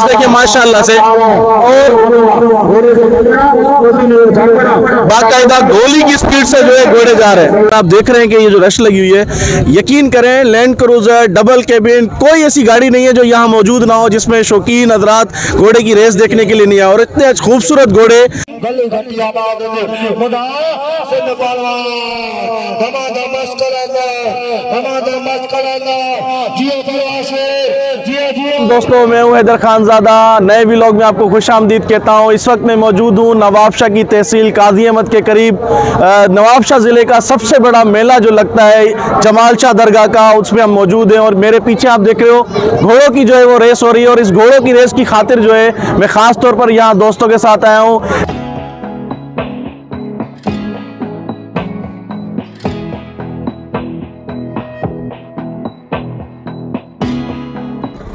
Race देखे माशाल्लाह से और बाकायदा गोली की स्पीड से जो है घोड़े जा रहे हैं। आप देख रहे हैं कि ये जो रश लगी हुई है यकीन करें लैंड क्रूजर डबल केबिन कोई ऐसी गाड़ी नहीं है जो यहाँ मौजूद ना हो जिसमें शौकीन हजरात घोड़े की रेस देखने के लिए नहीं आए और इतने खूबसूरत घोड़े। हमादा मस्त करेंगे हमादा मस्त करेंगे जियो दोस्तों, मैं हूँ हैदर खानजादा नए व्लॉग में आपको खुश आमदीद कहता हूँ। इस वक्त मैं मौजूद हूँ नवाबशाह की तहसील काजी अहमद के करीब। नवाबशाह ज़िले का सबसे बड़ा मेला जो लगता है, जमाल शाह दरगाह का, उसमें हम मौजूद हैं और मेरे पीछे आप देख रहे हो, घोड़ों की जो है वो रेस हो रही है और इस घोड़ों की रेस की खातिर जो है, मैं ख़ास तौर पर यहाँ दोस्तों के साथ आया हूँ।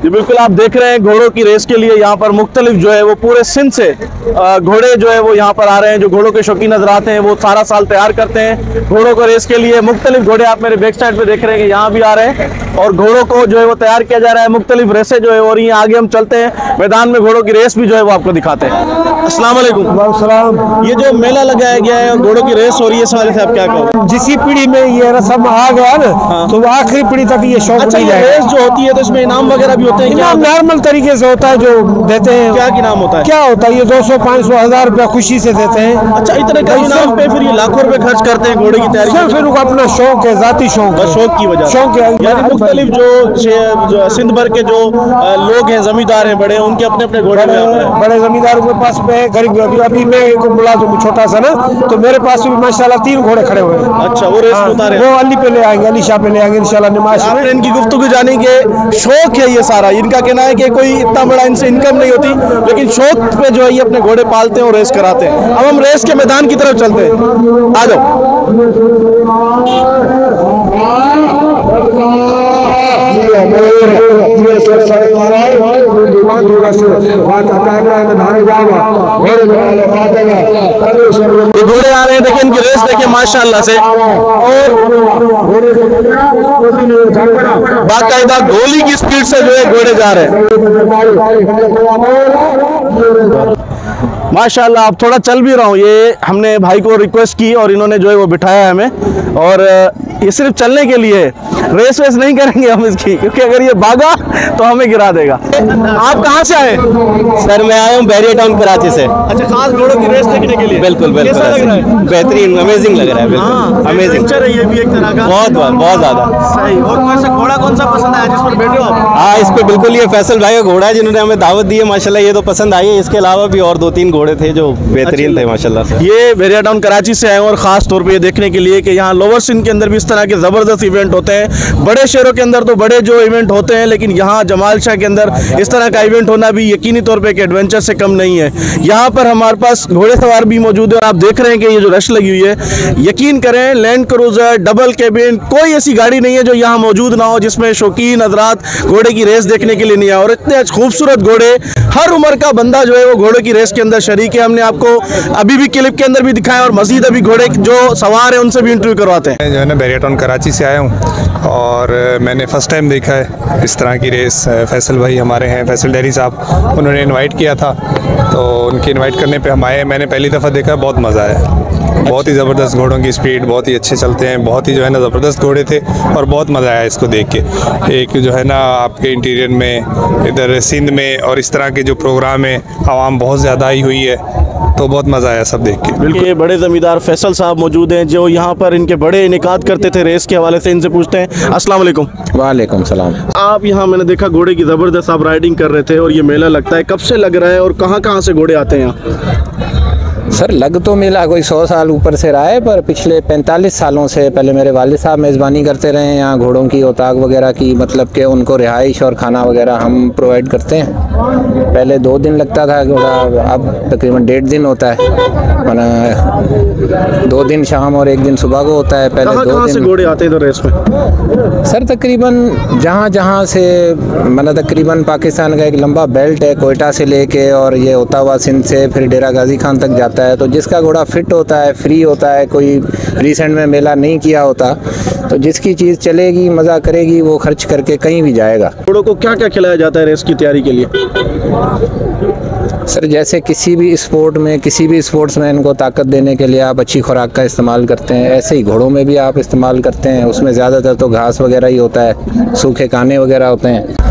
जी बिल्कुल आप देख रहे हैं घोड़ों की रेस के लिए यहाँ पर मुख्तलिफ़ जो है वो पूरे सिंध से घोड़े जो है वो यहाँ पर आ रहे हैं जो घोड़ों के शौकीन नज़र आते हैं वो सारा साल तैयार करते हैं। घोड़ों को रेस के लिए मुख्तलिफ़ घोड़े आप मेरे बैक साइड पे देख रहे हैं कि यहाँ भी आ रहे हैं और घोड़ों को जो है वो तैयार किया जा रहा है मुख्तलिफ़ रेसें जो है हो रही हैं आगे हम चलते हैं। मैदान में घोड़ों की रेस भी जो है वो आपको दिखाते हैं। वालेकुम। ये जो मेला लगाया गया है घोड़ों की रेस हो रही है हवाले से आप क्या कहो जिसी पीढ़ी में ये रस्म आ गया ना तो आखिरी पीढ़ी तक ये शौक अच्छा रेस जो होती है तो इसमें इनाम वगैरह भी होते हैं? इनाम नॉर्मल तरीके से होता है जो देते हैं। क्या इनाम होता है? क्या होता है ये दो सौ पाँच सौ हज़ार रुपया खुशी से देते हैं। अच्छा इतने इनाम पे फिर ये लाखों रुपए खर्च करते हैं घोड़े की तैयारी के सिर्फ़ लिए। इनको अपना शौक है जाती शौक है। शौक की वजह शौक है यानी मुख्तलिफ़ जो, सिंध भर के जो लोग हैं जमींदार हैं बड़े उनके अपने अपने घोड़े में बड़े जमींदारों के पास में गरीब अभी अभी मैं को बुला दूँ छोटा सा ना तो मेरे पास भी माशाल्लाह तीन घोड़े खड़े हुए हैं। अच्छा वो रेस हाँ, उतारे। वो अली पे ले आएँगे अली शाह पे ले आएँगे इंशाल्लाह नमाज़ इनकी गुफ्तगू जानी कि शौक है ये सारा इनका कहना है कि कोई इतना बड़ा इनसे इनकम नहीं होती, लेकिन शौक पे जो है ये अपने घोड़े पालते हैं और रेस कराते हैं। अब हम रेस के मैदान की तरफ़ चलते हैं। आ जाओ। घोड़े आ रहे हैं, देखिए इनकी रेस देखिए, माशाल्लाह से। और बाकायदा गोली की स्पीड से जो है घोड़े जा रहे हैं। माशाल्लाह आप थोड़ा चल भी रहा हूँ। ये हमने भाई को रिक्वेस्ट की और इन्होंने जो है वो बिठाया है हमें। और ये सिर्फ़ चलने के लिए। रेस वेस नहीं करेंगे हम इसकी क्योंकि अगर ये भागा तो हमें गिरा देगा। आप कहाँ से आए? सर मैं आया हूँ बैरिया टाउन कराची से। अच्छा खास घोड़ों की रेस देखने के लिए? बिल्कुल बिल्कुल। है? बेहतरीन अमेजिंग लग रहा है हाँ बिल्कुल अमेजिंग ये भी एक तरह का। बहुत बहुत ज़्यादा। सही। और घोड़ा कौन सा पसंद आया जिस पर बैठे हो हाँ इस पे बिल्कुल ये फैसल भाई का घोड़ा है जिन्होंने हमें दावत दी है माशाल्लाह ये तो पसंद आई है। इसके अलावा भी और दो तीन घोड़े थे जो बेहतरीन थे माशाल्लाह ये वेरिया टाउन कराची से आए और ख़ास तौर पे ये देखने के लिए कि यहाँ लोअर सिंध के अंदर भी इस तरह के ज़बरदस्त इवेंट होते हैं। बड़े शहरों के अंदर तो बड़े जो इवेंट होते हैं लेकिन यहाँ जमाल शाह के अंदर इस तरह का इवेंट होना भी यकीनी तौर पे एक एडवेंचर से कम नहीं है। यहाँ पर हमारे पास घोड़े सवार भी मौजूद है और आप देख रहे हैं कि ये जो रश लगी हुई है यकीन करें लैंड क्रूजर डबल केबिन कोई ऐसी गाड़ी नहीं है जो यहाँ मौजूद ना हो जिसमें शौकीन हजरात घोड़े की रेस देखने के लिए नहीं आए। और इतने खूबसूरत घोड़े हर उम्र का बंदा जो है वो घोड़े की रेस के अंदर शरीक है हमने आपको अभी भी क्लिप के अंदर भी दिखाया और मजीद अभी घोड़े जो सवार है, उनसे भी इंटरव्यू करवाते हैं। जो है ना बैरिया टाउन कराची से आया हूँ और मैंने फ़र्स्ट टाइम देखा है इस तरह की रेस फैसल भाई हमारे हैं, फैसल डेरी साहब, उन्होंने इन्वाइट किया था तो उनके इन्वाइट करने पर हम आए, मैंने पहली दफ़ा देखा, बहुत मज़ा आया। बहुत ही ज़बरदस्त घोड़ों की स्पीड बहुत ही अच्छे चलते हैं बहुत ही जो है ना ज़बरदस्त घोड़े थे और बहुत मज़ा आया इसको देख के। एक जो है ना आपके इंटीरियर में इधर सिंध में और इस तरह के जो प्रोग्राम है आवाम बहुत ज़्यादा आई हुई है तो बहुत मज़ा आया सब देख के। बिल्कुल। ये बड़े ज़मींदार फैसल साहब मौजूद हैं जो यहाँ पर इनके बड़े इनकाद करते थे रेस के हवाले से इनसे पूछते हैं। अस्सलाम वालेकुम। वालेकुम सलाम। आप यहाँ मैंने देखा घोड़े की ज़बरदस्त आप राइडिंग कर रहे थे और ये मेला लगता है कब से लग रहा है और कहाँ कहाँ से घोड़े आते हैं यहाँ? सर लग तो मिला कोई सौ साल ऊपर से रहा है पर पिछले पैंतालीस सालों से पहले मेरे वालिद साहब मेज़बानी करते रहे हैं यहाँ घोड़ों की औताक वगैरह की मतलब कि उनको रिहाइश और खाना वगैरह हम प्रोवाइड करते हैं। पहले दो दिन लगता था घोड़ा अब तकरीबन डेढ़ दिन होता है। माना दो दिन शाम और एक दिन सुबह को होता है पहले कहाँ दो कहाँ से दिन। घोड़े आते इधर रेस में? सर तकरीबन जहाँ जहाँ से मतलब तकरीबन पाकिस्तान का एक लंबा बेल्ट है कोयटा से लेके और ये होता हुआ सिंध से फिर डेरा गाजी खान तक जाता है तो जिसका घोड़ा फिट होता है फ्री होता है कोई रिसेंट में मेला नहीं किया होता तो जिसकी चीज़ चलेगी मज़ा करेगी वो खर्च करके कहीं भी जाएगा। घोड़ों को क्या क्या खिलाया जाता है रेस की तैयारी के लिए? सर जैसे किसी भी स्पोर्ट में किसी भी स्पोर्ट्समैन को ताकत देने के लिए आप अच्छी खुराक का इस्तेमाल करते हैं ऐसे ही घोड़ों में भी आप इस्तेमाल करते हैं उसमें ज़्यादातर तो घास वगैरह ही होता है सूखे काने वगैरह होते हैं।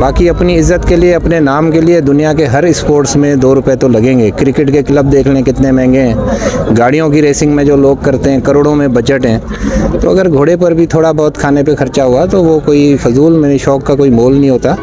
बाकी अपनी इज़्ज़त के लिए, अपने नाम के लिए दुनिया के हर स्पोर्ट्स में दो रुपए तो लगेंगे। क्रिकेट के क्लब देख लें कितने महँगे हैं। गाड़ियों की रेसिंग में जो लोग करते हैं, करोड़ों में बजट हैं। तो अगर घोड़े पर भी थोड़ा बहुत खाने पर खर्चा हुआ तो वो कोई फजूल, मेरे शौक का कोई मोल नहीं होता।